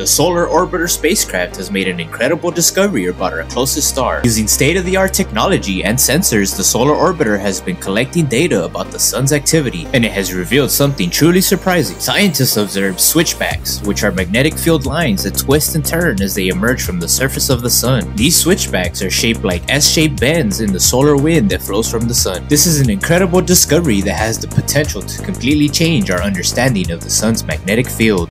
The Solar Orbiter spacecraft has made an incredible discovery about our closest star. Using state-of-the-art technology and sensors, the Solar Orbiter has been collecting data about the sun's activity, and it has revealed something truly surprising. Scientists observed switchbacks, which are magnetic field lines that twist and turn as they emerge from the surface of the sun. These switchbacks are shaped like S-shaped bends in the solar wind that flows from the sun. This is an incredible discovery that has the potential to completely change our understanding of the sun's magnetic field.